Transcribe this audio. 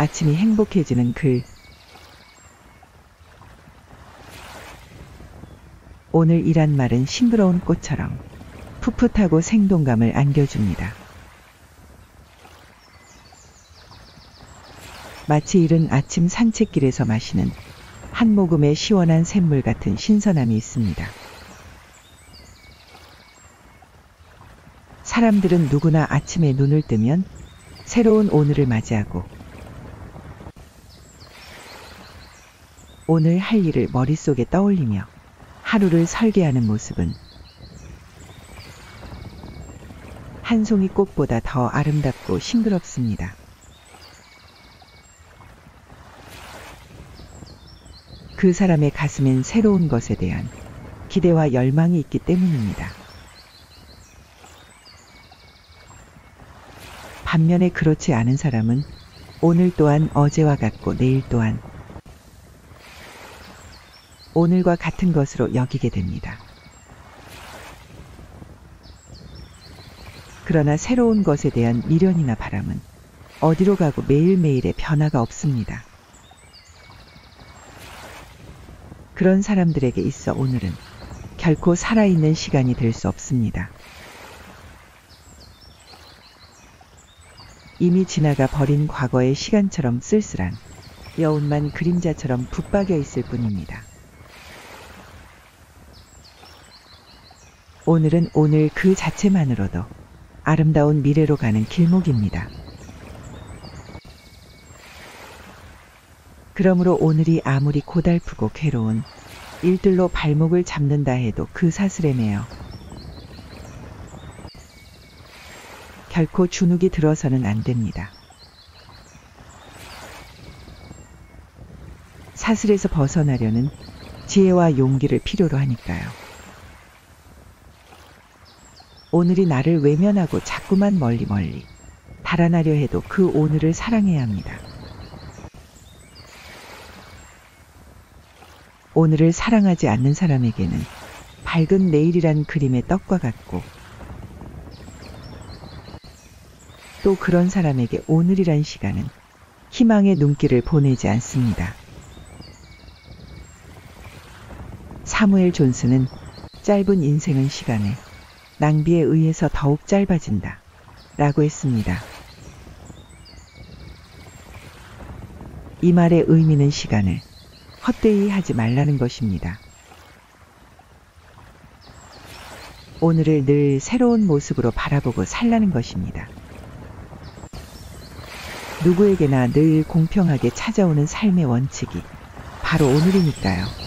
아침이 행복해지는 글. 오늘 이란 말은 싱그러운 꽃처럼 풋풋하고 생동감을 안겨줍니다. 마치 이른 아침 산책길에서 마시는 한 모금의 시원한 샘물 같은 신선함이 있습니다. 사람들은 누구나 아침에 눈을 뜨면 새로운 오늘을 맞이하고 오늘 할 일을 머릿속에 떠올리며 하루를 설계하는 모습은 한 송이 꽃보다 더 아름답고 싱그럽습니다. 그 사람의 가슴엔 새로운 것에 대한 기대와 열망이 있기 때문입니다. 반면에 그렇지 않은 사람은 오늘 또한 어제와 같고 내일 또한 오늘과 같은 것으로 여기게 됩니다. 그러나 새로운 것에 대한 미련이나 바람은 어디로 가고 매일매일의 변화가 없습니다. 그런 사람들에게 있어 오늘은 결코 살아있는 시간이 될 수 없습니다. 이미 지나가 버린 과거의 시간처럼 쓸쓸한 여운만 그림자처럼 붙박여 있을 뿐입니다. 오늘은 오늘 그 자체만으로도 아름다운 미래로 가는 길목입니다. 그러므로 오늘이 아무리 고달프고 괴로운 일들로 발목을 잡는다 해도 그 사슬에 매여 결코 주눅이 들어서는 안 됩니다. 사슬에서 벗어나려는 지혜와 용기를 필요로 하니까요. 오늘이 나를 외면하고 자꾸만 멀리 멀리 달아나려 해도 그 오늘을 사랑해야 합니다. 오늘을 사랑하지 않는 사람에게는 밝은 내일이란 그림의 떡과 같고 또 그런 사람에게 오늘이란 시간은 희망의 눈길을 보내지 않습니다. 사무엘 존스는 짧은 인생은 시간에 낭비에 의해서 더욱 짧아진다. 라고 했습니다. 이 말의 의미는 시간을 헛되이 하지 말라는 것입니다. 오늘을 늘 새로운 모습으로 바라보고 살라는 것입니다. 누구에게나 늘 공평하게 찾아오는 삶의 원칙이 바로 오늘이니까요.